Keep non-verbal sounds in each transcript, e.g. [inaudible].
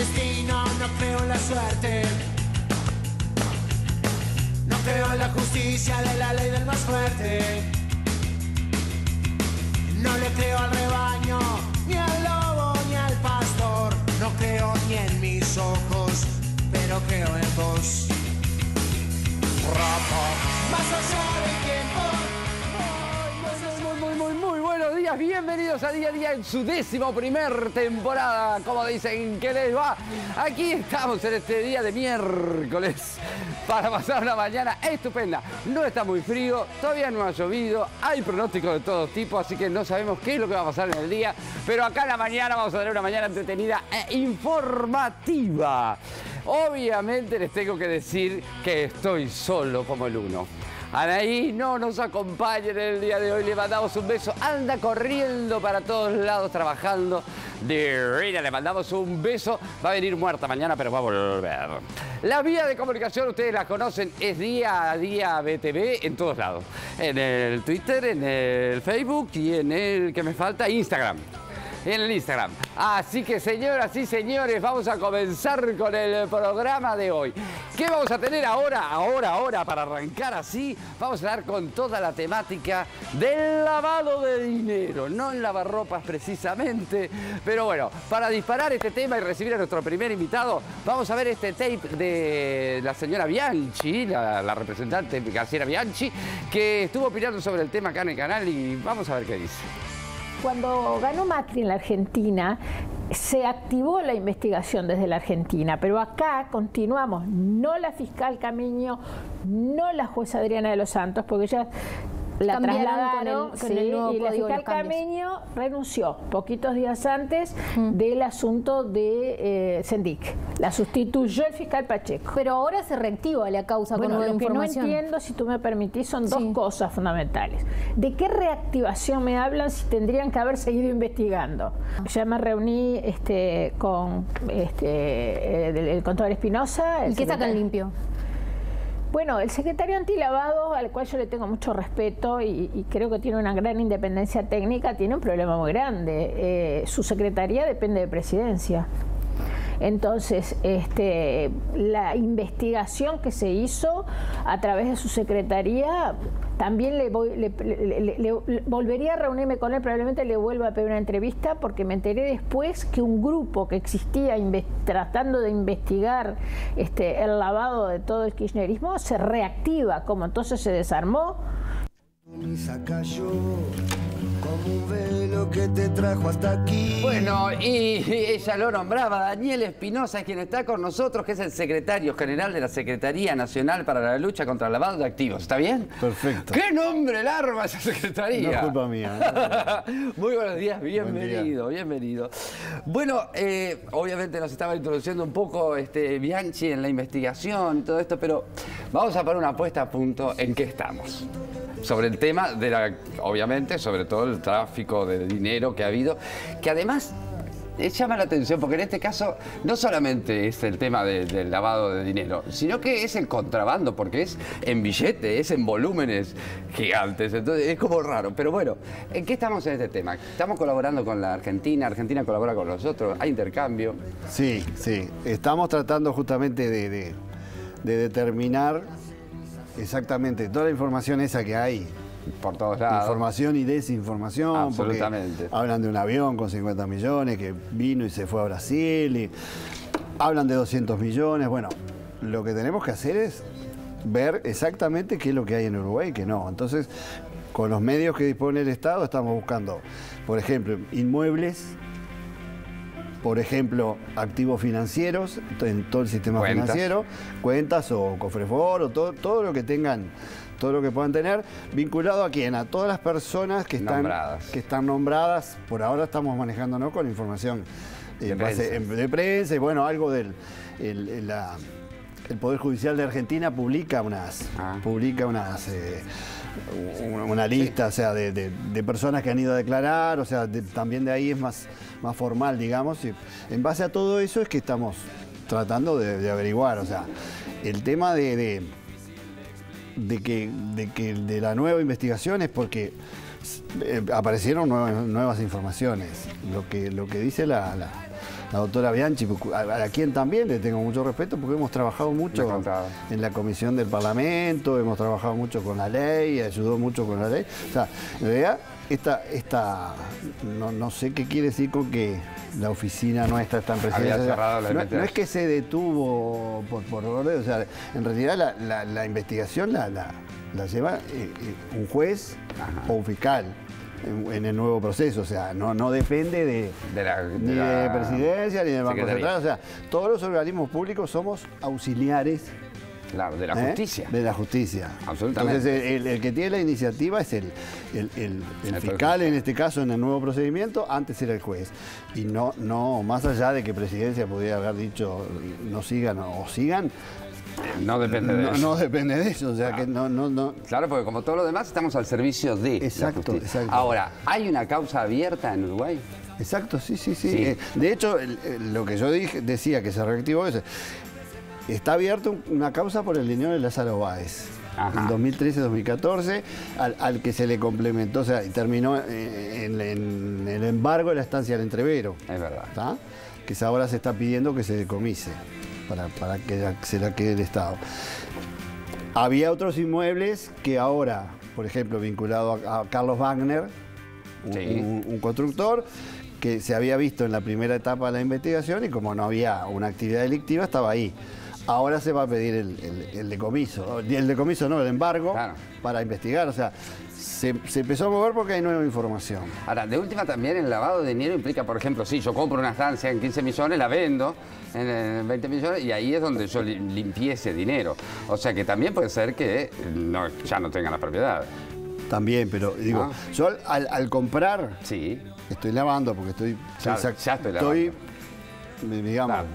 destino, no creo en la suerte. No creo en la justicia de la ley del más fuerte. No le creo al rebaño, ni al lobo, ni al pastor. No creo ni en mis ojos, pero creo en vos. Más allá del tiempo. Buenos días, bienvenidos a Día a Día en su décimo primer temporada, como dicen que les va. Aquí estamos en este día de miércoles para pasar una mañana estupenda. No está muy frío, todavía no ha llovido, hay pronósticos de todo tipo, así que no sabemos qué es lo que va a pasar en el día, pero acá en la mañana vamos a tener una mañana entretenida e informativa. Obviamente les tengo que decir que estoy solo como el uno. Anaí no nos acompaña en el día de hoy, le mandamos un beso, anda corriendo para todos lados trabajando. Divina, le mandamos un beso, va a venir muerta mañana, pero va a volver. La vía de comunicación, ustedes la conocen, es día a día BTV en todos lados. En el Twitter, en el Facebook y en el que me falta, Instagram en el Instagram. Así que señoras y señores, vamos a comenzar con el programa de hoy. ¿Qué vamos a tener ahora? Ahora, ahora, para arrancar así, vamos a dar con toda la temática del lavado de dinero. No en lavarropas precisamente, pero bueno, para disparar este tema y recibir a nuestro primer invitado, vamos a ver este tape de la señora Bianchi, la, la representante García Bianchi, que estuvo opinando sobre el tema acá en el canal y vamos a ver qué dice. Cuando ganó Macri en la Argentina, se activó la investigación desde la Argentina, pero acá continuamos, no la fiscal Camiño, no la jueza Adriana de los Santos, porque ya la trasladaron con el- con sí, el nuevo y la código de fiscal. Cameño renunció poquitos días antes del asunto de eh, Sendic. La sustituyó el fiscal Pacheco. Pero ahora se reactiva la causa Bueno, con nueva lo que no entiendo, si tú me permitís, son dos Sí. cosas fundamentales. ¿De qué reactivación me hablan si tendrían que haber seguido investigando? Ya me reuní este, con este, eh, del- el contador Espinosa. el ¿Y qué sacan limpio? Bueno, el secretario antilavado, al cual yo le tengo mucho respeto y, y creo que tiene una gran independencia técnica, tiene un problema muy grande. Eh, su secretaría depende de presidencia. Entonces, este, la investigación que se hizo a través de su secretaría, también le, voy- le- volvería a reunirme con él, probablemente le vuelva a pedir una entrevista, porque me enteré después que un grupo que existía tratando de investigar este, el lavado de todo el kirchnerismo se reactiva, como entonces se desarmó. Misa cayó como un velo que te trajo hasta aquí. Bueno, y [laughs] ella lo nombraba, Daniel Espinosa, quien está con nosotros, que es el secretario general de la Secretaría Nacional para la Lucha contra el Lavado de Activos. ¿Está bien? Perfecto. ¿Qué nombre larga esa secretaría? No es culpa mía. [laughs] Muy buenos días, día. bienvenido, bienvenido. Bueno, eh, obviamente nos estaba introduciendo un poco este, Bianchi en la investigación y todo esto, pero vamos a poner una puesta a punto en qué estamos. Sobre el tema de la, obviamente, sobre todo el tráfico de dinero que ha habido, que además eh, llama la atención porque en este caso no solamente es el tema de- del lavado de dinero, sino que es el contrabando, porque es en billete, es en volúmenes gigantes, entonces es como raro. Pero bueno, ¿en qué estamos en este tema? Estamos colaborando con la Argentina, Argentina colabora con nosotros, hay intercambio. Sí, sí. Estamos tratando justamente de- de determinar exactamente toda la información esa que hay. Por todos lados. Información y desinformación. Absolutamente. Hablan de un avión con 50 millones que vino y se fue a Brasil. y hablan de 200 millones. Bueno, lo que tenemos que hacer es ver exactamente qué es lo que hay en Uruguay y qué no. Entonces, con los medios que dispone el Estado, estamos buscando, por ejemplo, inmuebles, por ejemplo, activos financieros en todo el sistema Cuentas. financiero, cuentas o cofrefor o todo, todo lo que tengan, todo lo que puedan tener, vinculado a quién, a todas las personas que están Nombradas. que están nombradas. Por ahora estamos manejándonos con información De en prensa. en- de prensa y bueno, algo del el, el- la- el Poder Judicial de Argentina publica unas, Ah. publica unas eh, una, una lista, o sea, de, de- de personas que han ido a declarar, o sea, también de ahí es más, más formal, digamos. Y en base a todo eso es que estamos tratando de, de averiguar, o sea, el tema de, de, de que, de que de la nueva investigación es porque eh, aparecieron nuevas, nuevas informaciones. Lo que, lo que dice la, la- la doctora Bianchi, a, a quien también le tengo mucho respeto porque hemos trabajado mucho en la comisión del Parlamento, hemos trabajado mucho con la ley, ayudó mucho con la ley. O sea, en realidad, esta, esta no, no sé qué quiere decir con que la oficina nuestra está en presidencia. Había O sea, cerrado la no, es que se detuvo por, por orden, o sea, en realidad la, la- la investigación la, la- la lleva eh, eh, un juez o un fiscal. En, en el nuevo proceso, o sea, no, no depende de, De la- de ni de presidencia ni del Banco Secretaría. Central, o sea, todos los organismos públicos somos auxiliares Claro, de la ¿eh? justicia. De la justicia. Absolutamente. Entonces, el, el que tiene la iniciativa es el, el- fiscal, en este caso, en el nuevo procedimiento, antes era el juez. Y no, no más allá de que presidencia pudiera haber dicho no sigan o sigan, No depende de no, eso. no depende de eso. O sea, que no, no, no. Claro, porque como todo lo demás estamos al servicio de Exacto, la justicia. exacto. Ahora, ¿hay una causa abierta en Uruguay? Exacto, sí, sí, sí. Sí. Eh, de hecho, el- el- lo que yo dije, decía que se reactivó es. Está abierta un- una causa por el dinero de Lázaro Báez. Ajá. En 2013-2014, al, al que se le complementó, o sea, terminó eh, en, en el embargo de la estancia del entrevero. Es verdad. ¿tá? Que ahora se está pidiendo que se decomise para, para que la- se la quede el Estado. Había otros inmuebles que ahora, por ejemplo, vinculado a, a Carlos Wagner, un, Sí. un- un constructor que se había visto en la primera etapa de la investigación y como no había una actividad delictiva, estaba ahí. Ahora se va a pedir el, el- el decomiso, el decomiso no, el embargo, Claro. para investigar. O sea, se, se empezó a mover porque hay nueva información. Ahora, de última también el lavado de dinero implica, por ejemplo, si yo compro una estancia en 15 millones, la vendo en, eh, 20 millones y ahí es donde yo li- limpié ese dinero. O sea que también puede ser que no, ya no tengan la propiedad. También, pero digo, Ah. yo al, al- al comprar, Sí, estoy lavando porque estoy. Claro, ya estoy lavando. me- digamos, Claro.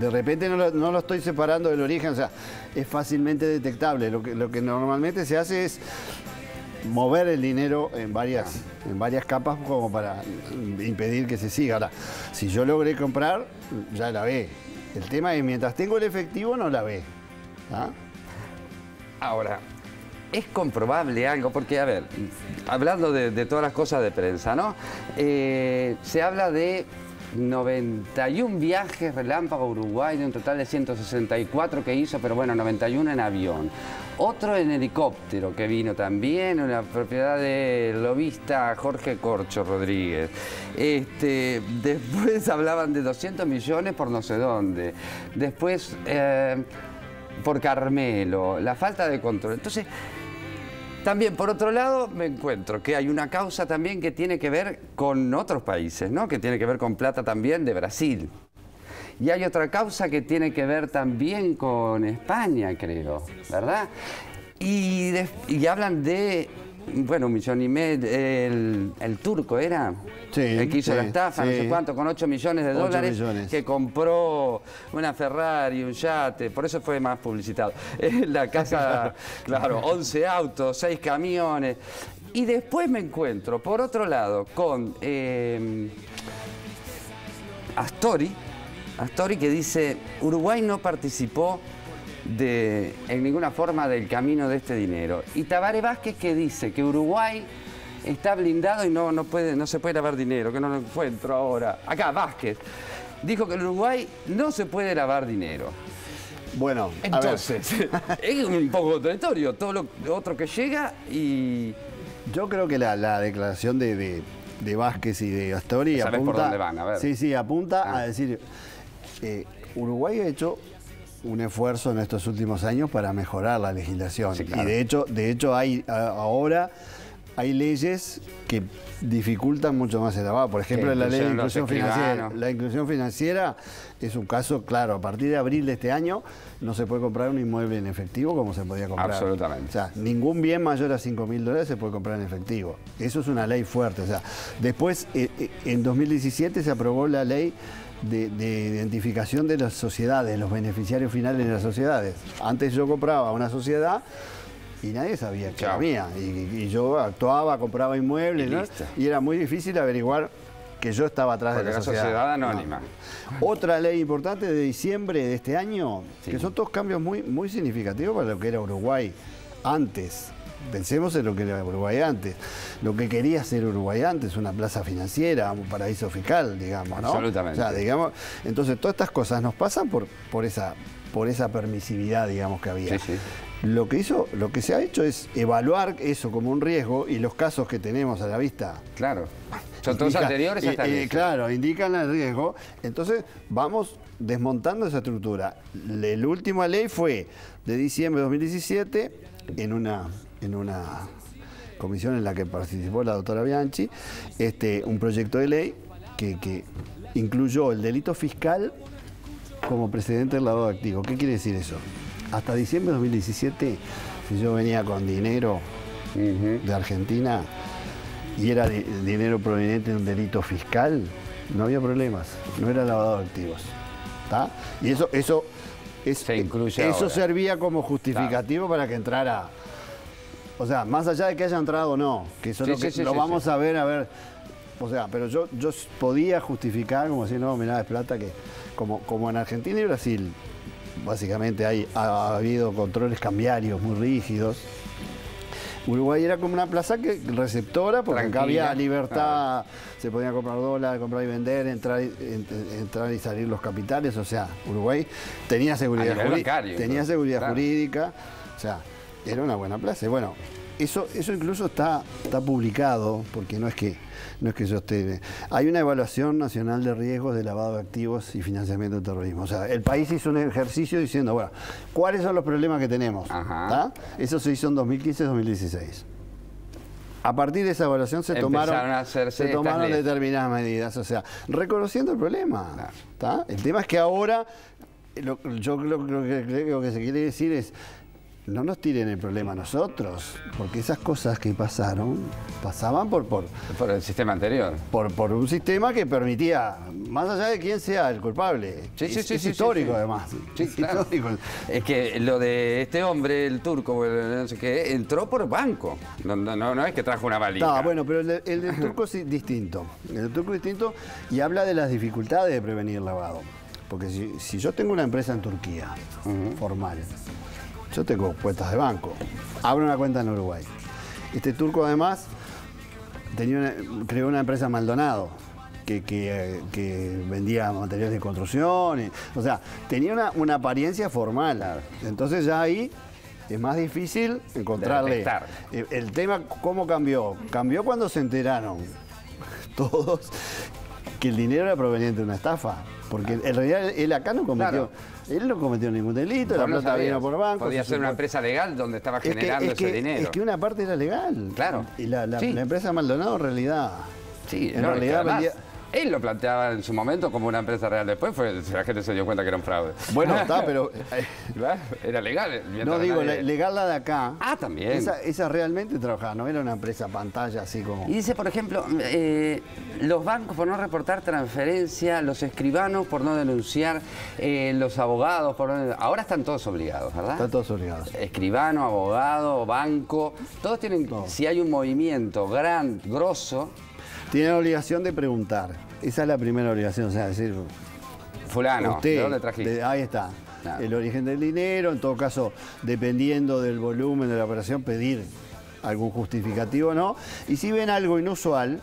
De, repente no lo, no lo estoy separando del origen, o sea, es fácilmente detectable. Lo que, lo que normalmente se hace es mover el dinero en varias, en varias capas como para impedir que se siga. Ahora, si yo logré comprar, ya la ve. El tema es, mientras tengo el efectivo, no la ve. ¿ah? Ahora, es comprobable algo, porque, a ver, hablando de, de todas las cosas de prensa, ¿no? Eh, se habla de 91 viajes relámpago a Uruguay, de un total de 164 que hizo, pero bueno, 91 en avión. Otro en helicóptero que vino también, en la propiedad del lobista Jorge Corcho Rodríguez. Este, después [laughs] hablaban de 200 millones por no sé dónde. Después... eh, por Carmelo, la falta de control. Entonces, también por otro lado me encuentro que hay una causa también que tiene que ver con otros países, ¿no? Que tiene que ver con plata también de Brasil. Y hay otra causa que tiene que ver también con España, creo, ¿verdad? Y, y hablan de, bueno, un millón y medio, el, el turco era, Sí, el que hizo sí, la estafa, no sé cuánto, con 8 millones de Ocho dólares, millones. que compró una Ferrari, un yate, por eso fue más publicitado. [laughs] Eh, La casa, [laughs] claro, 11 autos, 6 camiones. Y después me encuentro, por otro lado, con eh, Astori, Astori que dice, Uruguay no participó de, en ninguna forma del camino de este dinero. Y Tabaré Vázquez que dice que Uruguay está blindado y no, no, puede, no se puede lavar dinero, que no lo encuentro ahora. Acá, Vázquez. Dijo que en Uruguay no se puede lavar dinero. Bueno, a ver. Entonces, [laughs] es un poco contradictorio. Todo lo otro que llega y... Yo creo que la, la declaración de, de- de Vázquez y de Astori apunta. por dónde van, a ver. Sí, sí, apunta Ah. a decir. eh, Uruguay ha hecho un esfuerzo en estos últimos años para mejorar la legislación. Sí, claro. Y de hecho, de hecho hay ahora hay leyes que dificultan mucho más el lavado. Por ejemplo, la ley de inclusión financiera. La inclusión financiera es un caso claro. A partir de abril de este año no se puede comprar un inmueble en efectivo como se podía comprar. Absolutamente. O sea, ningún bien mayor a 5 mil dólares se puede comprar en efectivo. Eso es una ley fuerte. O sea, después, eh, eh, en 2017 se aprobó la ley de, de identificación de las sociedades, los beneficiarios finales de las sociedades. Antes yo compraba una sociedad y nadie sabía que era mía. Y, y yo actuaba, compraba inmuebles, Y ¿no? listo. y era muy difícil averiguar que yo estaba atrás Porque de la era sociedad. sociedad anónima. No. Otra ley importante de diciembre de este año, Sí. que son todos cambios muy, muy significativos para lo que era Uruguay antes Pensemos en lo que era Uruguay antes. Lo que quería ser Uruguay antes, una plaza financiera, un paraíso fiscal, digamos, ¿no? Absolutamente. O sea, digamos, entonces todas estas cosas nos pasan por, por esa por esa permisividad, digamos, que había. Sí, sí. Lo que hizo, lo que se ha hecho es evaluar eso como un riesgo y los casos que tenemos a la vista Claro. Son todos anteriores a eh, eh. Claro, indican el riesgo. Entonces vamos desmontando esa estructura. La última ley fue de diciembre de 2017 en una, en una comisión en la que participó la doctora Bianchi, este, un proyecto de ley que, que incluyó el delito fiscal como precedente del lavado de activos. ¿Qué quiere decir eso? Hasta diciembre de 2017, si yo venía con dinero de Argentina y era di- dinero proveniente de un delito fiscal, no había problemas, no era lavado de activos. ¿tá? Y eso, eso, es- Se incluye eso ahora. servía como justificativo para que entrara. O sea, más allá de que haya entrado o no, que eso Sí, es lo, que, sí, lo sí, vamos a ver, a ver. O sea, pero yo, yo podía justificar como decir, no, mirá, es plata que, como, como en Argentina y Brasil, básicamente hay, ha, ha habido controles cambiarios muy rígidos. Uruguay era como una plaza que receptora, porque acá había libertad, se podía comprar dólares, comprar y vender, entrar, y- en- entrar y salir los capitales. O sea, Uruguay tenía seguridad, bancario, tenía seguridad claro. jurídica. O sea, era una buena plaza. Bueno, eso, eso incluso está, está publicado, porque no es que no es que yo esté. Hay una evaluación nacional de riesgos de lavado de activos y financiamiento del terrorismo. O sea, el país hizo un ejercicio diciendo, bueno, ¿cuáles son los problemas que tenemos? Ajá. Eso se hizo en 2015-2016. A partir de esa evaluación se Empezaron tomaron, a se tomaron determinadas medidas, o sea, reconociendo el problema. El tema es que ahora, lo- yo creo, creo que, creo que se quiere decir es, no nos tiren el problema a nosotros, porque esas cosas que pasaron, pasaban por, por, Por el sistema anterior. por, por un sistema que permitía, más allá de quién sea el culpable, Sí, es, sí, es sí, histórico además. Claro. histórico. Es que lo de este hombre, el turco, el no sé qué, entró por banco. No, no, es que trajo una valija. No, bueno, pero el, de- el del turco es distinto. El del turco es distinto y habla de las dificultades de prevenir lavado. Porque si, si yo tengo una empresa en Turquía, formal, yo tengo cuentas de banco, abro una cuenta en Uruguay. Este turco además tenía una- creó una empresa Maldonado. Que, que, eh, que vendía materiales de construcción, y- o sea, tenía una, una apariencia formal. Entonces ya ahí es más difícil encontrarle. Eh, El tema, ¿cómo cambió? Cambió cuando se enteraron todos que el dinero era proveniente de una estafa. Porque en realidad él acá no cometió, él no cometió ningún delito, la Vos no plata sabías. vino por banco. Podía se ser una empresa legal donde estaba Es que- generando es ese que- dinero. Es que una parte era legal. Claro. Y la, la- Sí. la empresa Maldonado en realidad. Sí, en no, realidad vendía. Él lo planteaba en su momento como una empresa real. Después fue, la gente se dio cuenta que era un fraude. Bueno, [laughs] está, pero. [laughs] eh. Era legal. no mientras digo, nadie- legal la de acá. Ah, también. Esa, esa realmente trabajaba, no era una empresa pantalla así como. Y dice, por ejemplo, eh, los bancos por no reportar transferencia, los escribanos por no denunciar, eh, los abogados por no... Ahora están todos obligados, ¿verdad? Están todos obligados. Escribano, abogado, banco, todos tienen, si hay un movimiento gran, grosso, Tienen la obligación de preguntar. Esa es la primera obligación, o sea, decir, fulano, usted, ¿de dónde trajiste? de- ahí está. Claro. El origen del dinero, en todo caso, dependiendo del volumen de la operación, pedir algún justificativo o no. Y si ven algo inusual,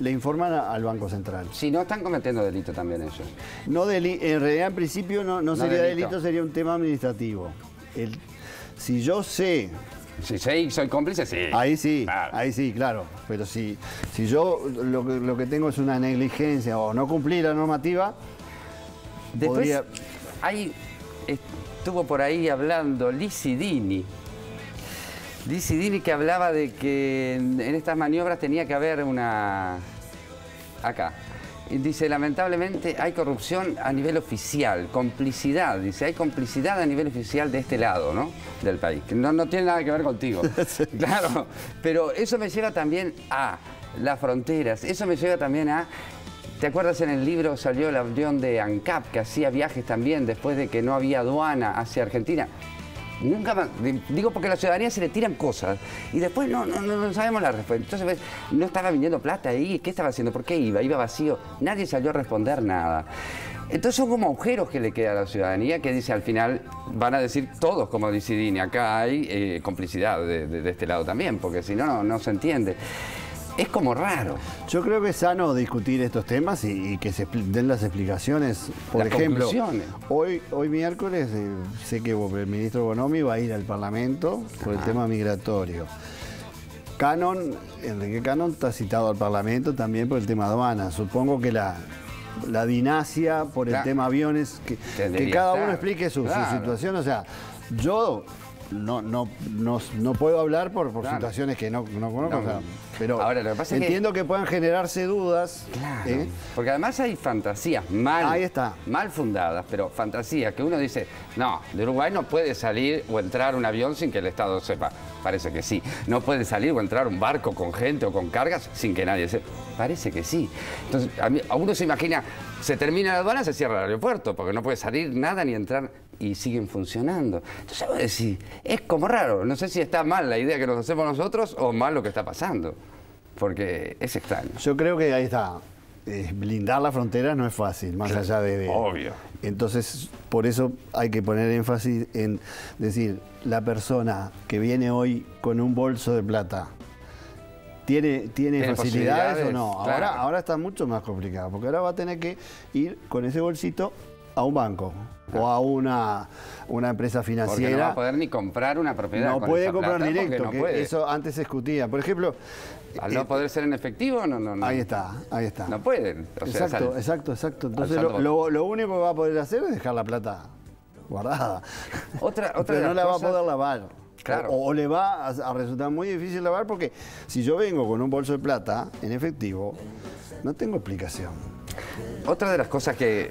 le informan a- al Banco Central. Si no están cometiendo delito también ellos. No deli- en realidad, en principio, no, no sería delito. delito. sería un tema administrativo. El- si yo sé, Si soy, soy cómplice, sí. ahí sí, Claro. ahí sí, claro. Pero si, si yo lo que, lo que tengo es una negligencia o no cumplir la normativa, Después, podría- hay, estuvo por ahí hablando Lizzie Dini. Lizzie Dini que hablaba de que en, en estas maniobras tenía que haber una... Acá. Y Dice, lamentablemente hay corrupción a nivel oficial, complicidad, dice, hay complicidad a nivel oficial de este lado, ¿no? Del país, que no, no tiene nada que ver contigo. [laughs] Claro, pero eso me lleva también a las fronteras, eso me lleva también a... ¿Te acuerdas en el libro salió el avión de ANCAP que hacía viajes también después de que no había aduana hacia Argentina? Nunca digo porque a la ciudadanía se le tiran cosas y después no, no, no, sabemos la respuesta. Entonces, no estaba viniendo plata ahí, ¿qué estaba haciendo? ¿Por qué iba? Iba vacío, nadie salió a responder nada. Entonces son como agujeros que le queda a la ciudadanía que dice al final, van a decir todos como dice Dini, acá hay eh, complicidad de, este lado también, porque si no, no se entiende. Es como raro. Yo creo que es sano discutir estos temas y, y que se den las explicaciones. Por Las ejemplo, hoy, hoy miércoles eh, sé que el ministro Bonomi va a ir al Parlamento por el tema migratorio. Canon, Enrique Canon está citado al Parlamento también por el tema aduana. Supongo que la, la dinasia por el Claro. tema aviones, que, cada estar. uno explique su, situación. O sea, yo no, no, no, no puedo hablar por, por Claro. situaciones que no, no conozco. No. o sea, pero Ahora, lo que pasa es que- entiendo que... puedan generarse dudas. Claro. ¿eh? Porque además hay fantasías mal, Ahí está. mal fundadas, pero fantasías que uno dice, no, de Uruguay no puede salir o entrar un avión sin que el Estado sepa. Parece que sí. No puede salir o entrar un barco con gente o con cargas sin que nadie sepa. Parece que sí. Entonces, a, mí- a uno se imagina, se termina la aduana, se cierra el aeropuerto, porque no puede salir nada ni entrar y siguen funcionando. Entonces, vos decís, es como raro. No sé si está mal la idea que nos hacemos nosotros o mal lo que está pasando. Porque es extraño. Yo creo que ahí está. Eh, blindar la frontera no es fácil, más Claro, allá de, de- obvio. Entonces, por eso hay que poner énfasis en decir, la persona que viene hoy con un bolso de plata, ¿tiene, tiene, ¿Tiene facilidades, o no? Claro. Ahora, ahora está mucho más complicado, porque ahora va a tener que ir con ese bolsito a un banco o a una, una empresa Porque no va financiera. a poder ni comprar una propiedad. No con puede esa comprar plata directo, no que puede. eso antes se discutía. Por ejemplo, Al eh, no poder ser en efectivo, no, no, no. ahí está, ahí está. No pueden. O sea, exacto, exacto, exacto. Entonces lo, lo- lo único que va a poder hacer es dejar la plata guardada. Otra, otra Pero no la va a poder lavar. Claro. O, o le va a, a resultar muy difícil lavar porque si yo vengo con un bolso de plata en efectivo, no tengo explicación. Otra de las cosas que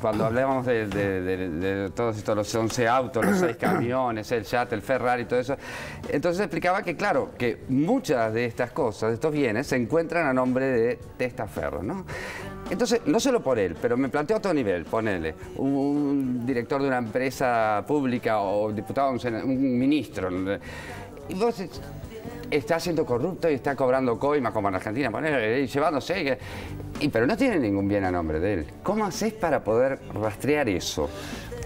cuando hablábamos de, todos estos, los 11 autos, los 6 camiones, el Yate, el Ferrari y todo eso, entonces explicaba que, claro, que muchas de estas cosas, de estos bienes, se encuentran a nombre de Testaferro, ¿no? Entonces, no solo por él, pero me planteo a otro nivel, ponele, un director de una empresa pública o diputado, un, un ministro, y vos está siendo corrupto y está cobrando coimas como en Argentina, ponele, y llevándose, y, pero no tiene ningún bien a nombre de él. ¿Cómo haces para poder rastrear eso?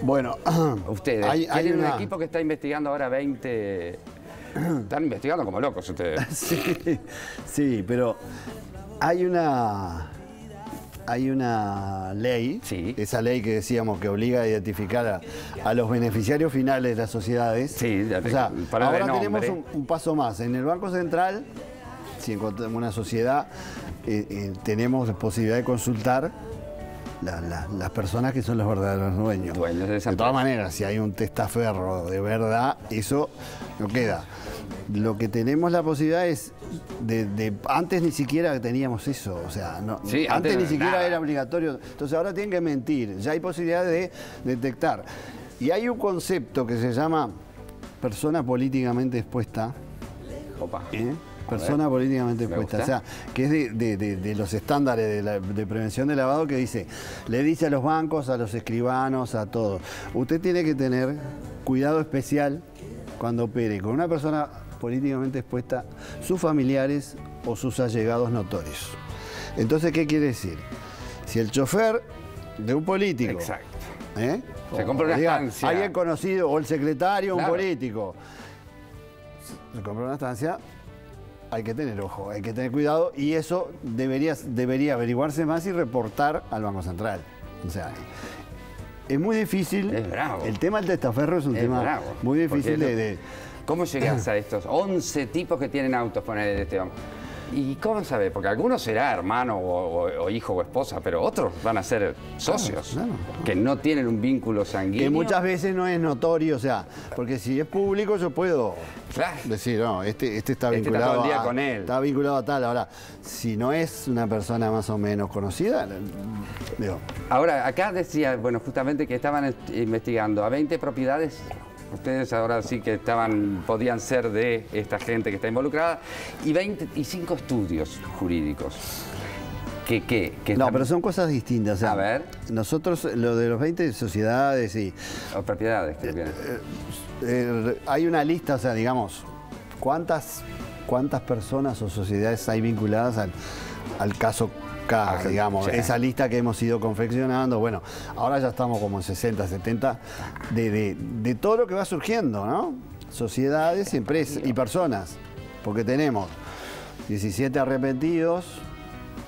Bueno, [clears throat] [clears throat] Ustedes, hay, hay tienen un equipo que está investigando ahora 20... [clears throat] Están investigando como locos ustedes. [laughs] Sí, sí, pero hay una hay una ley, Sí. esa ley que decíamos que obliga a identificar a, a los beneficiarios finales de las sociedades. Sí, ya o te- sea, para de ahora tenemos un, un paso más. En el Banco Central, si encontramos una sociedad, eh, eh, tenemos posibilidad de consultar la- la- las personas que son los verdaderos dueños. Dueños de todas maneras, si hay un testaferro de verdad, eso no queda. Lo que tenemos la posibilidad es de, de- antes ni siquiera teníamos eso, o sea, no, Sí, antes, antes ni siquiera nada. era obligatorio. Entonces ahora tienen que mentir, ya hay posibilidad de detectar. Y hay un concepto que se llama persona políticamente expuesta. Opa. ¿eh? Persona políticamente Me expuesta. O sea, que es de, de- de- de los estándares la- de prevención de lavado que dice, le dice a los bancos, a los escribanos, a todos, usted tiene que tener cuidado especial cuando opere con una persona políticamente expuesta, sus familiares o sus allegados notorios. Entonces, ¿qué quiere decir? Si el chofer de un político Exacto. ¿eh? Se O- compra una diga, estancia. Alguien conocido, o el secretario, Claro. un político. Se compra una estancia, hay que tener ojo, hay que tener cuidado y eso debería, debería averiguarse más y reportar al Banco Central. O sea, es muy difícil. Es bravo. El tema del testaferro es un Es tema bravo, muy difícil de- ¿Cómo llegas a estos 11 tipos que tienen autos, poner de este hombre? ¿Y cómo sabes? Porque algunos será hermano o, o- o hijo o esposa, pero otros van a ser socios claro. que no tienen un vínculo sanguíneo. que muchas veces no es notorio, o sea, porque si es público yo puedo decir, no, este, este está Este está vinculado todo el día a, con él. Está vinculado a tal. Ahora, si no es una persona más o menos conocida, digo, Ahora, acá decía, bueno, justamente que estaban est- investigando a 20 propiedades. Ustedes ahora sí que estaban, podían ser de esta gente que está involucrada, y 25 estudios jurídicos. que, que, que No, pero son cosas distintas. o sea, A ver. Nosotros, lo de los 20 sociedades y o propiedades que vienen. eh, hay una lista, o sea, digamos, ¿cuántas, cuántas personas o sociedades hay vinculadas al, al caso Argentina, digamos? sí. Esa lista que hemos ido confeccionando, bueno, ahora ya estamos como en 60, 70, de, de- de todo lo que va surgiendo, ¿no? Sociedades, empresas y personas, porque tenemos 17 arrepentidos,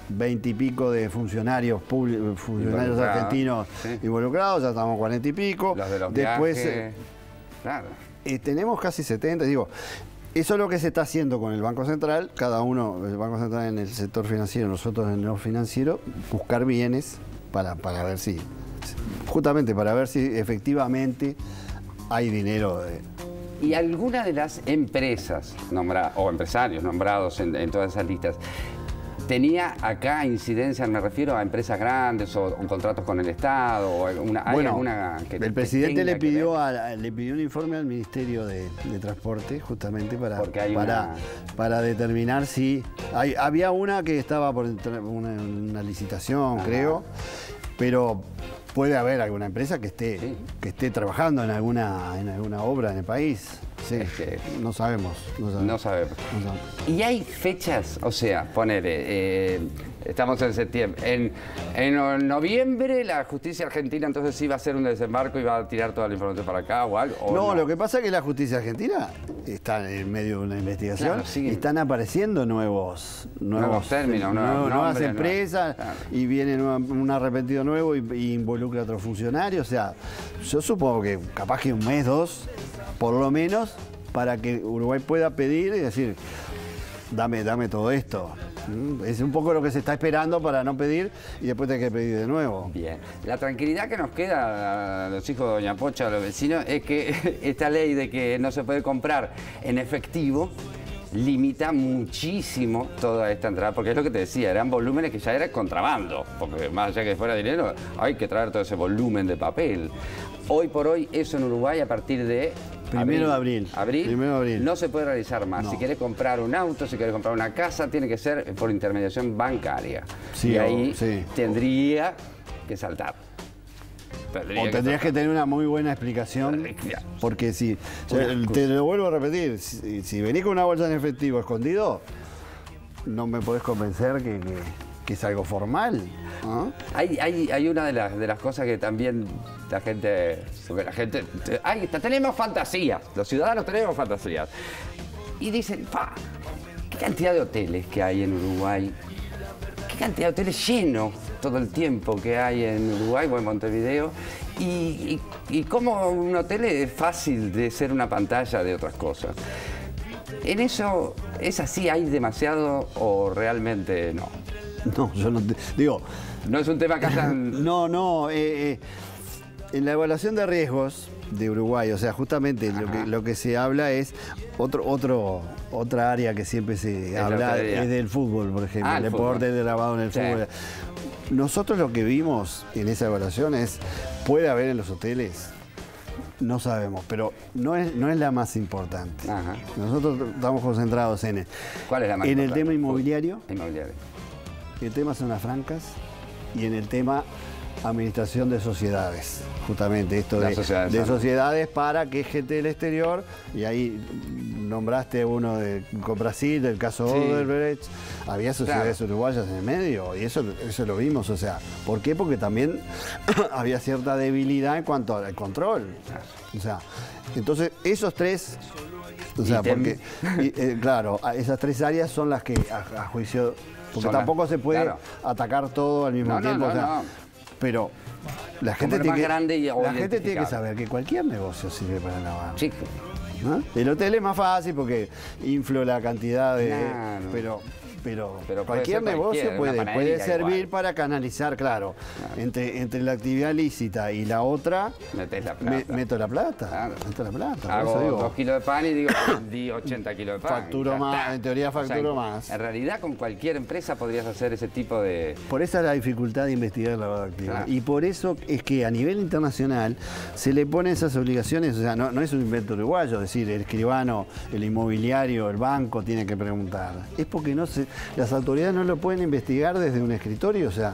20 y pico de funcionarios públicos, funcionarios argentinos sí. involucrados, ya estamos 40 y pico. Los de los Después, viajes. eh, claro. eh, tenemos casi 70, digo, eso es lo que se está haciendo con el Banco Central, cada uno, el Banco Central en el sector financiero, nosotros en el no financiero, buscar bienes para, para ver si, justamente para ver si efectivamente hay dinero. Y alguna de las empresas nombradas, o empresarios nombrados en todas esas listas, tenía acá incidencia, me refiero a empresas grandes o, o contratos con el Estado, o alguna, ¿hay Bueno, alguna que- que el presidente le pidió, a- le pidió un informe al Ministerio de, de Transporte justamente para, para, una- para determinar si... hay- había una que estaba por una, una licitación, creo, pero puede haber alguna empresa que esté, Sí. que esté trabajando en alguna, en alguna obra en el país. Sí, Es que- no sabemos. No sabemos. No sabemos. No sabemos. Y hay fechas, o sea, ponele, eh, estamos en septiembre. En, en noviembre la justicia argentina entonces sí va a hacer un desembarco y va a tirar toda la información para acá o algo. o No, lo que pasa es que la justicia argentina está en medio de una investigación Claro, y están apareciendo nuevos, nuevos, Nuevos términos, nuevos nuevos- nuevas nombres, empresas claro. y viene un arrepentido nuevo y, y involucra a otro funcionario. O sea, yo supongo que capaz que un mes, dos, por lo menos, para que Uruguay pueda pedir y decir, dame, dame todo esto. ¿Mm? Es un poco lo que se está esperando para no pedir y después hay que pedir de nuevo. Bien. La tranquilidad que nos queda a los hijos de Doña Pocha, a los vecinos, es que [laughs] esta ley de que no se puede comprar en efectivo limita muchísimo toda esta entrada, porque es lo que te decía, eran volúmenes que ya era contrabando, porque más allá que fuera dinero, hay que traer todo ese volumen de papel. Hoy por hoy, eso en Uruguay a partir de... Primero de abril. Abril, Primero abril. no se puede realizar más. No. Si quieres comprar un auto, si quieres comprar una casa, tiene que ser por intermediación bancaria. Sí, y o- ahí sí. tendría que saltar. Tendría O tendrías que tener una muy buena explicación, porque si, te lo vuelvo a repetir, si, si venís con una bolsa en efectivo escondido, no me podés convencer que, que- que es algo formal. Hay, hay, hay una de las, de las cosas que también la gente. La gente. Está, tenemos fantasías. Los ciudadanos tenemos fantasías. Y dicen, pa, qué cantidad de hoteles que hay en Uruguay. Qué cantidad de hoteles llenos todo el tiempo que hay en Uruguay o en Montevideo. Y, y, y cómo un hotel es fácil de ser una pantalla de otras cosas. En eso, ¿es así? ¿Hay demasiado o realmente no? [laughs] No, yo no te- digo, No es un tema que hayan... [laughs] no, no, eh, eh, en la evaluación de riesgos de Uruguay, o sea, justamente lo que, lo que se habla es otro, otro, otra área que siempre se la habla es del fútbol, por ejemplo, Ah, el el deporte grabado en el Sí. fútbol. Nosotros lo que vimos en esa evaluación es, puede haber en los hoteles, no sabemos, pero no es, no es la más importante. Ajá. Nosotros estamos concentrados en, ¿Cuál es la más en el tema inmobiliario, Inmobiliario. El tema zonas francas y en el tema administración de sociedades, justamente esto de, sociedades de sanas. sociedades para que gente del exterior, y ahí nombraste uno de con Brasil, del caso Sí. Odebrecht, había sociedades Claro. uruguayas en el medio, y eso, eso lo vimos, o sea, ¿por qué? Porque también [coughs] había cierta debilidad en cuanto al control. O sea, entonces esos tres, o sea, porque, y, eh, claro, esas tres áreas son las que a, a juicio, porque las- tampoco se puede claro. atacar todo al mismo No, no, tiempo, no, o sea, pero la gente tiene que, grande y- o la gente tiene que saber que cualquier negocio sirve para lavar. Sí, ¿no? El hotel es más fácil porque inflo la cantidad de. Claro. Pero, pero, cualquier negocio puede, puede servir igual. para canalizar, claro, Entre, entre la actividad lícita y la otra. metés la me- plata. meto la plata. Claro. Meto la plata. Hago digo. dos kilos de pan y digo, [coughs] di 80 kilos de pan. Facturo más, está. en teoría facturo más. En realidad, con cualquier empresa podrías hacer ese tipo de... Por esa es la dificultad de investigar el lavado de activos. Claro. Y por eso es que a nivel internacional se le ponen esas obligaciones, o sea, no, no es un invento uruguayo, es decir, el escribano, el inmobiliario, el banco tiene que preguntar. Es porque no se, las autoridades no lo pueden investigar desde un escritorio, o sea,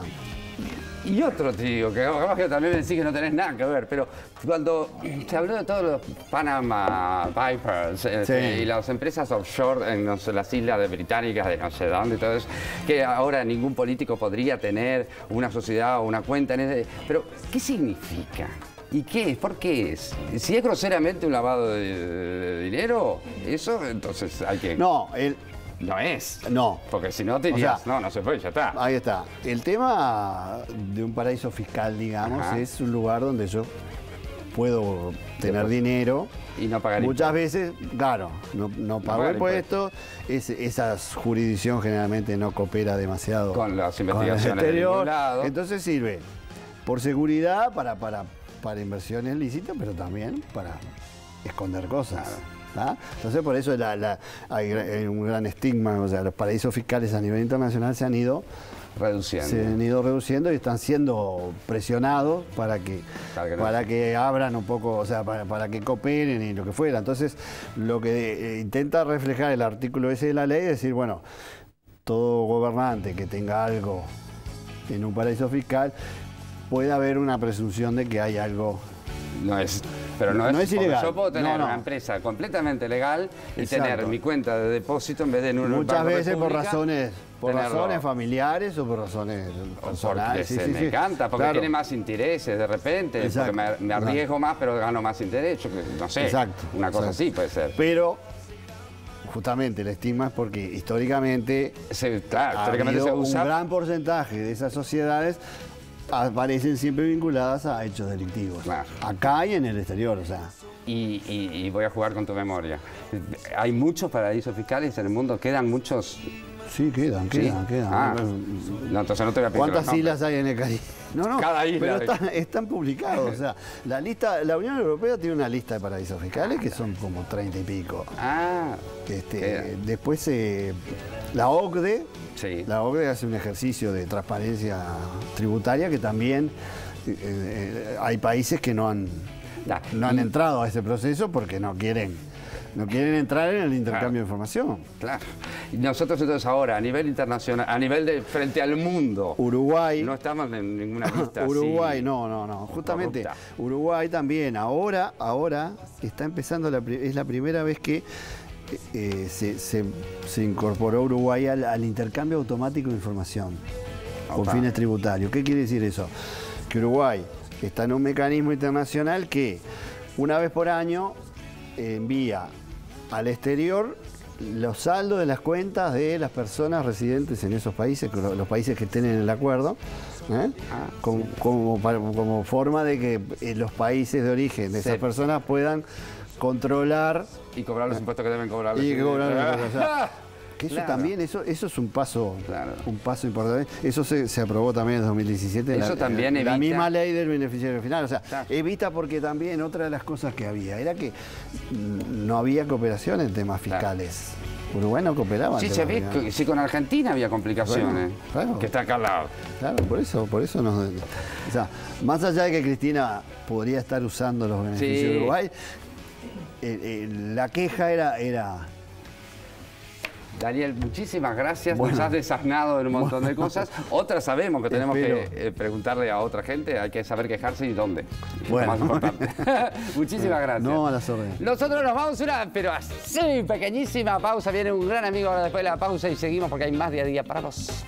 Y otro digo, que capaz que también me decís que no tenés nada que ver, pero cuando se habló de todos los Panama Papers eh, Sí. y las empresas offshore en no sé, las islas de británicas de no sé dónde y todo eso, que ahora ningún político podría tener una sociedad o una cuenta en ese... Pero, ¿qué significa? ¿Y qué es? ¿Por qué es? Si es groseramente un lavado de, de dinero, eso entonces hay que... no, el, No es. no. Porque si no te O dirías, sea, no, no se puede, ya está. Ahí está. El tema de un paraíso fiscal, digamos, Ajá. es un lugar donde yo puedo tener dinero. Y no pagar Muchas veces, claro, no, no pago pagar impuestos. Es- esa jurisdicción generalmente no coopera demasiado Con las el investigaciones de exterior. ningún lado. Entonces sirve por seguridad para, para, para inversiones lícitas, pero también para esconder cosas. ¿Tá? Entonces por eso la- la- hay, hay un gran estigma, o sea, los paraísos fiscales a nivel internacional se han ido Reduciendo. se han ido reduciendo y están siendo presionados para que, Para que no- para que abran un poco, o sea, para, para que cooperen y lo que fuera. Entonces, lo que eh, intenta reflejar el artículo ese de la ley es decir, bueno, todo gobernante que tenga algo en un paraíso fiscal, puede haber una presunción de que hay algo. No es, pero no, No es, es ilegal. Yo puedo tener No, no. una empresa completamente legal y Exacto. tener mi cuenta de depósito en vez de en un Muchas Banco veces por razones, por tenerlo. razones familiares o por razones personales. Porque Sí, se sí, me sí. encanta, porque Claro. tiene más intereses de repente, Exacto. porque me, me arriesgo más, pero gano más interés. yo no sé, Exacto. una cosa así puede ser. Pero, justamente, el estigma es porque históricamente Se- claro, ha históricamente se usa. un gran porcentaje de esas sociedades aparecen siempre vinculadas a hechos delictivos. Claro. Acá y en el exterior, o sea. Y, y- y voy a jugar con tu memoria. Hay muchos paraísos fiscales en el mundo, quedan muchos. Sí, quedan, ¿sí? quedan, quedan. Ah, no, entonces no te voy a pedir ¿Cuántas islas hay en el Caribe? No, no, Cada isla. pero están, están publicados. O sea, la lista, la Unión Europea tiene una lista de paraísos fiscales que son como treinta y pico. Ah, Este, después eh, la OCDE, Sí. la OCDE hace un ejercicio de transparencia tributaria que también eh, eh, hay países que no han, no han Y- entrado a ese proceso porque no quieren, no quieren entrar en el intercambio de información. Claro. Y nosotros entonces ahora, a nivel internacional, a nivel de frente al mundo, Uruguay, no estamos en ninguna [laughs] lista. así. Uruguay, no, no, no. Justamente corrupta. Uruguay también. Ahora, ahora está empezando la, es la primera vez que eh, se, se- se incorporó Uruguay al, al intercambio automático de información con fines tributarios. ¿Qué quiere decir eso? Que Uruguay está en un mecanismo internacional que una vez por año envía al exterior los saldos de las cuentas de las personas residentes en esos países, los países que estén en el acuerdo, ¿eh? Ah, como, como para- como forma de que eh, los países de origen de esas Sí. personas puedan controlar Y cobrar los impuestos que deben cobrar. y cobrar o sea, que eso Claro. también, eso, eso es un paso, Claro. un paso importante. Eso se, se aprobó también en 2017. Eso la, también la evita- misma ley del beneficiario final. O sea, Claro. evita porque también otra de las cosas que había era que no había cooperación en temas fiscales. Uruguay no cooperaba. Sí, se ve si con Argentina había complicaciones, Bueno, claro. que está acá al lado. Claro, por eso, por eso nos. O sea, más allá de que Cristina podría estar usando los beneficios Sí. de Uruguay, eh, eh, la queja era, era Daniel, muchísimas gracias. Bueno. Nos has desasnado en un [laughs] montón de cosas. Otras sabemos que tenemos Espero. que eh, preguntarle a otra gente. Hay que saber quejarse y dónde. Bueno. Lo más importante. [laughs] [laughs] muchísimas gracias. No a las órdenes. Nosotros nos vamos a una, pero así, pequeñísima pausa. Viene un gran amigo ahora después de la pausa y seguimos porque hay más día a día para vos.